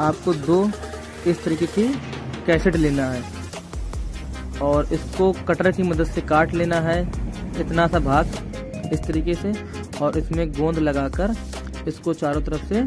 आपको दो इस तरीके की कैसेट लेना है। और इसको कटर की मदद से काट लेना है। इतना सा भाग इस तरीके से और इसमें गोंद लगाकर इसको चारों तरफ़ से